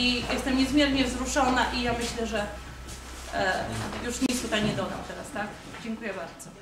i jestem niezmiernie wzruszona i ja myślę, że e, już nic tutaj nie dodam teraz, tak? Dziękuję bardzo.